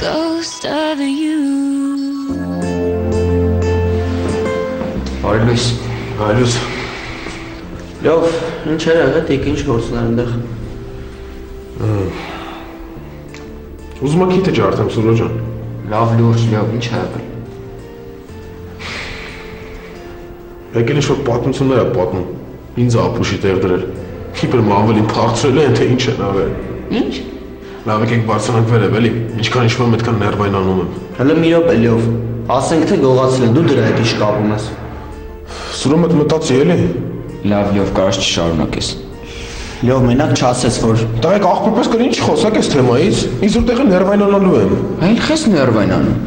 ghost of you. Արելույս, արելույս Լավ, ինչ էր եղել, եք ինչ գործն էր այնտեղ։ Ուզում եք դիտ ջարդեմ Սուրո ջան։ Լավ, լուրջ, լավ, ինչ է եղել։ Եկել ինչ որ պատմություններ է պատմում։ Ինձ ապուշի տեղ դրել։ Իբր մանվել իմ փարցրել է, թե ինչ են աղել։ Ինչ։ Լավ եկեք բարձրանանք վերև էլի։ Ինչքան իշում եմ, այդքան ներվայնանում եմ։ Հələ մի րոպե լավ։ Ասենք թե գողացել են, դու դրա հետ ինչ կապում ես։ Սուրո մտ մտածի էլի։ Լավ, լավ, կարճ չշարունակես։ Լավ, մենակ չասես, որ Տայեք աղբորպես կր ինչ խոսակ ես թեմայից։ Ինձ որ տեղը ներվայնանալու եմ։ Այն խես ներվայնանում։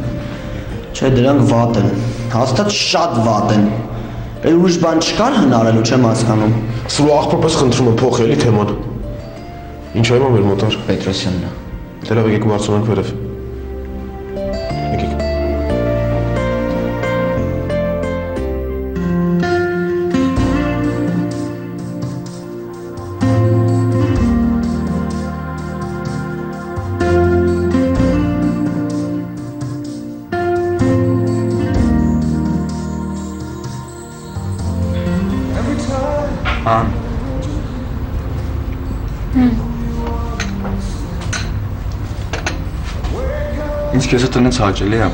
չէ դրանք վատ են։ Հաստատ շատ վատ են։ Էլ ուրիշ բան չկար հնարելու չեմ հասկանում։ Սուրո աղբորպես խնդրում եմ փոխ էլի թեման։ Ինչ այմա մեր մոտար։ Պետրոսյանն է։ Դե լավ եկեք բարձրանանք վերև։ Եկեք։ Ան։ Ինչ քեզ տնից հաճելի է։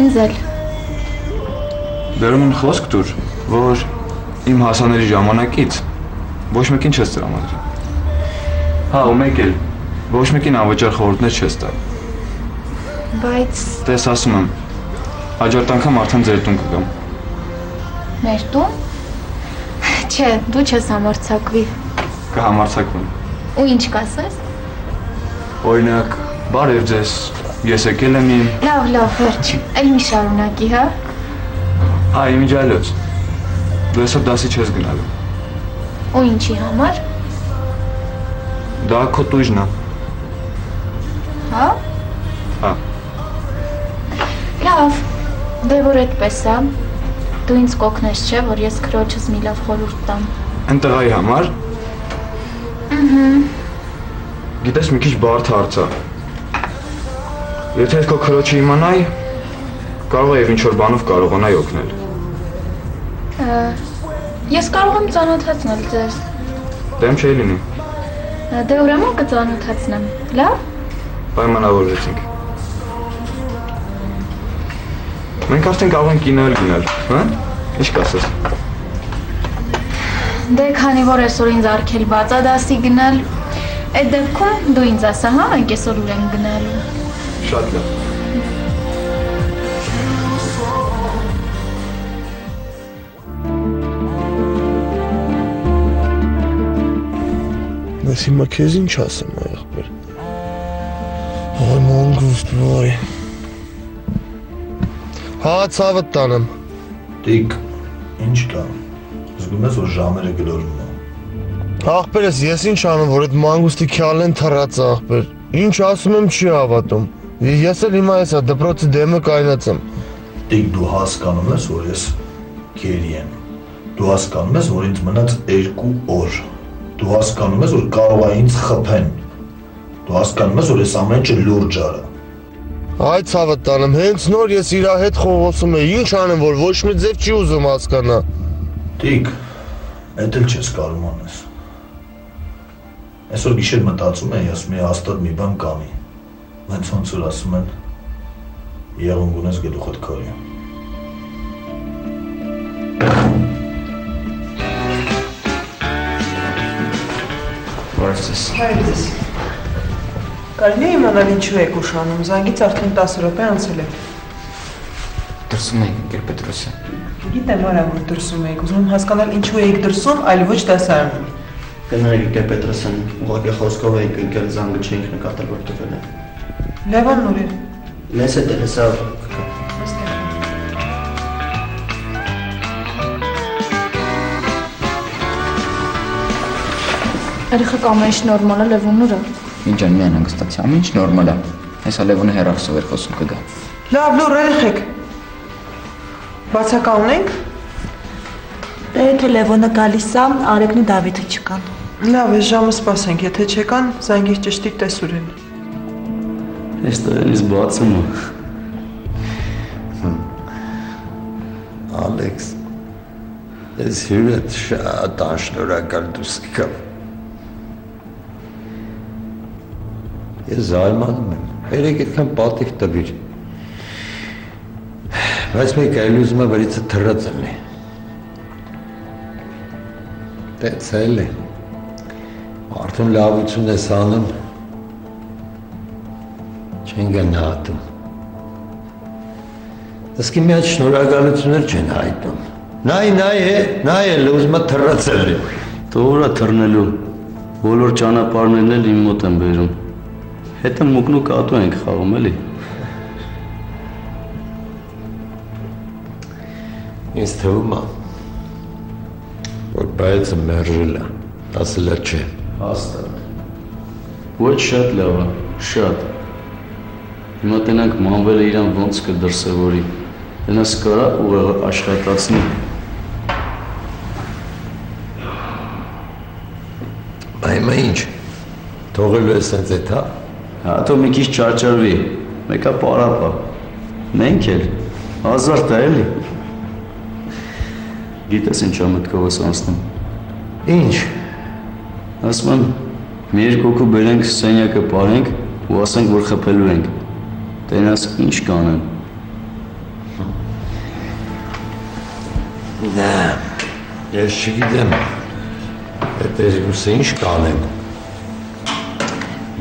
Ինձ էլ։ Դերում են խոսք դուր, որ իմ հասաների ժամանակից ոչ մեկին չես տրամադրի։ Հա, ու մեկ էլ ոչ մեկին անվճար խորհուրդներ չես տա։ Բայց Տես ասում եմ, հաջորդ անգամ արդեն ձեր տուն կգամ։ մեր տուն։ Չէ, դու չես համարցակվի։ Կհամարցակվեմ։ Ու ինչ կասես։ Օրինակ, բարև ձեզ։ Ես եկել եմ իմ Լավ, լավ, վերջ։ Էլ մի շարունակի, հա։ Հա, իմիջայլոց։ Դու այսօր դասի չես գնալու։ Ու ինչի համար։ Դա քո տույժն է։ Հա։ Հա։ Լավ։ Դե որ այդպես է, դու ինձ կօգնես, չէ, որ ես քրոջս մի լավ խորհուրդ տամ։ Ընտղայի համար։ Ահա։ Գիտես մի քիչ բարդ հարց է։ Եթե քո քրոջը իմանայի, կարող է եւ ինչ որ բանով կարողանայի օգնել։ Ես կարող եմ ծանոթացնել ձեզ։ Դեմ չի լինի։ Դե ուրեմն կծանոթացնեմ։ Լավ։ Պայմանավորվեցինք։ Մենք արդեն կարող ենք կինոյել գնալ, հա? Ինչ կասես։ Դե քանի որ այսօր ինձ արկել բացա դասի գնալ, այդ դեպքում դու ինձ ասա, հա, մենք այսօր ուր ենք գնալու։ Շատ լավ։ Ես հիմա քեզ ինչ ասեմ, աղբեր։ Ոյ մոնգուստ, ոյ։ Հա, ցավը տանեմ։ Տիկ, ինչ կա։ Զգում ես, որ ժամերը գլորվում են։ Աղբերս ես ինչ անեմ, որ այդ մանգուստի քյալեն թռած աղբեր։ Ինչ ասում եմ չի հավատում։ Ես էլ հիմա էսա դպրոցի դեմը կայնացեմ։ Տիկ, դու հասկանում ես, որ ես գերի եմ։ Դու հասկանում ես, որ ինձ մնաց 2 օր։ Դու հասկանում ես, որ կարող է ինձ խփեն։ Դու հասկանում ես, որ ես ամեն ինչը լուրջ արա։ Այ ցավը տանեմ, հենց նոր ես իր հետ խողոսում եմ, ինչ անեմ, որ ոչ մի ձև չի ուզում հասկանա։ Տիկ, այդ էլ չես կարող անես։ Այսօր գիշեր մտածում եմ, ես մի հաստատ մի բան կանի։ Ոնց ոնց որ ասում են, եղուն գունես գլուխդ քարի։ Բարև ձեզ։ Հայրս։ Կարելի է իմանալ ինչու եք ուշանում։ Զանգից արդեն 10 րոպե անցել է։ Դրսում եք ընկեր Պետրոսյան։ Գիտեմ, արա որ դրսում եք։ Ուզում հասկանալ ինչու եք դրսում, այլ ոչ դասարանում։ Գնայք դե Պետրոսյան, ուղղակի խոսքով էինք ընկել զանգը չէինք նկատել որ տվել է։ Ուր է։ Մեզ հետ էլ հեսա Երեխեք ամեն ինչ նորմալ է Լևոն ուր է։ Ինչ ան միայն հանգստացի, ամեն ինչ նորմալ է։ Հեսա Լևոնը հերախսով էր խոսում կգա։ Լավ, լուր երեխեք։ Բացակա ունենք։ Դե եթե Լևոնը գալիս է, Արեգն ու Դավիթը չկան։ Լավ, այս ժամը սպասենք, եթե չեկան, զանգի ճշտի տեսուր Ես տերից բացում եմ։ Ալեքս, Ես հյուրդ շատ անշնորհակալ դուս կգամ։ Ես զարմանում եմ։ Երեք այդքան պատիվ տվիր։ Բայց մեկ այլ ուզում է վրիցը թռած ելնի։ Տեցել է։ Արդեն լավություն ես անում։ Չեն գնահատում։ Իսկ մի հատ շնորհակալություններ չեն հայտնում։ Նայ, նայ, նայ է, ուզում է թռացել։ Թողորա թռնելու։ Բոլոր ճանապարհներն էլ իմ մոտ են բերում։ Հետը մուկնու կատու ենք խաղում էլի։ Ինձ թվում է, որ բայցը մերժել է, ասել է չէ։ Հաստատ։ Ոչ շատ լավ է, շատ։ Հիմա տենանք մանվելը իրան ոնց կդրսևորի։ Դենաս կարա ուղեղը աշխատացնի։ Այմա ինչ։ Թողելու ես հենց այդ հա։ Հա թող մի քիչ չարչարվի։ Մեկա պարապա։ Մենք էլ հազար տա էլի։ Գիտես ինչ ամտքովս անցնում։ Ինչ։ Ասում եմ, մի երկու հոգու բերենք սենյակը ապարենք ու ասենք, որ խփելու ենք Տենաս ինչ կանեն։ Նա, ես չգիտեմ։ Այդ երկուսը ինչ կանեն։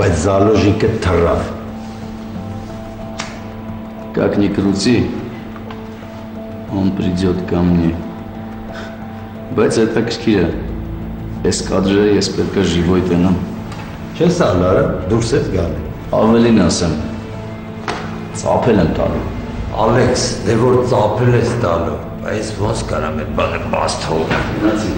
Բայց զալոժիկը թռավ։ Как ни крути, он придет ко мне։ Բայց հետաքրքիր է։ Այս կադրերը ես պետք է ժիվոյ տենամ։ Չես ալարը, դուրս ես գալի։ Ավելին ասեմ։ Ծափել եմ տալու։ Ալեքս, դե որ ծափել ես տալու, բայց ոնց կարամ այդ բանը բաց թողնել։ Գնացի։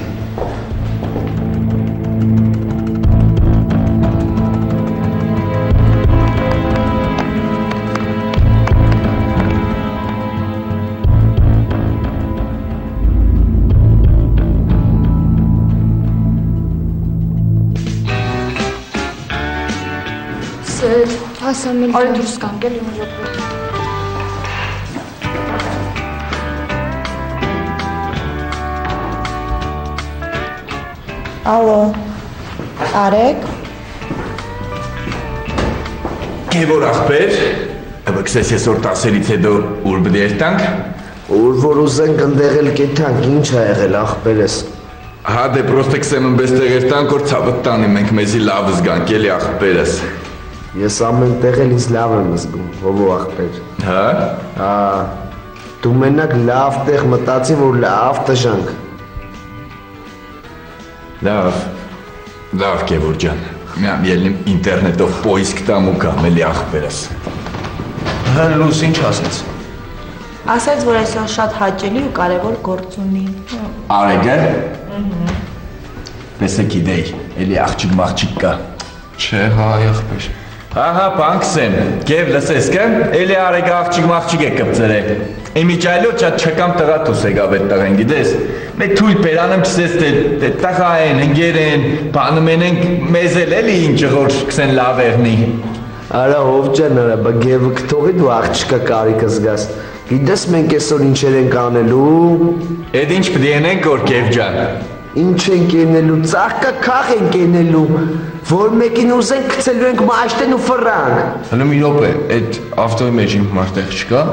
Սեր, հասամիլ։ Արի դուրս կանք էլի մի րոպե։ Ալո։ Արեք։ Գևոր ախպեր, բքսես ես որ տասերից հետո ուր բդի երտանք, Ուր որ ուզենք ընդեղել կեթանք, ինչ ա եղել ախպերս։ հա դե պրոստը կսեմ ըմբես տեղ երտանք, որ ծավըտ տանի մենք մեզի լավ զգանք, էլի ախպերս, Ես ամեն տեղ էլ ինձ լավ եմ զգում, հովո ախպեր։ հա, Հա։ Դու մենակ լավ տեղ մտածի, որ լավ տժանք։ լավ, լավ գևոր ջան, միամ ելնիմ ինտերնետով պոիսկ տամ ու կամ էլի ախպերս, Հա լուս ինչ ասեց։ Ասաց, որ այսօր շատ հաճելի ու կարևոր գործ ունի։ արեգը, տեսեք իդեի, էլի աղջիկ մաղջիկ կա, Չէ, հա, եղբայր։ Ահա բանկսեն, գև լսես կը, էլի արեգ աղջիկ մաղջիկ է կպծեր է։ Իմիջայլո չատ չկամ տղա տուս եկավ այդ տղեն, գիտես։ Մե թույլ պերանեմ չսես դե դե տղա են, ընկեր են, բանում են մեզ էլ էլի ինչ որ կսեն լավ երնի։ Արա ով ջան, արա բգեվը կթողի դու աղջիկա կարիքը զգաս։ Գիտես մենք այսօր ինչեր ենք անելու։ Էդ ինչ պիտի ենենք որ գև ջան։ Ինչ ենք ենելու, ծաղկա քախ ենք ենելու, որ մեկին ուզենք գցելու ենք մաշտեն ու ֆրանկ։ Հələ մի րոպե, այդ ավտոյի մեջ իմ մարտեղ չկա։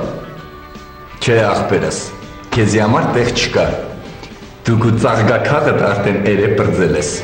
Չէ ախպերս, քեզի համար տեղ չկա։ Դու գու ծաղկա քաղը արդեն երե բրձել ես։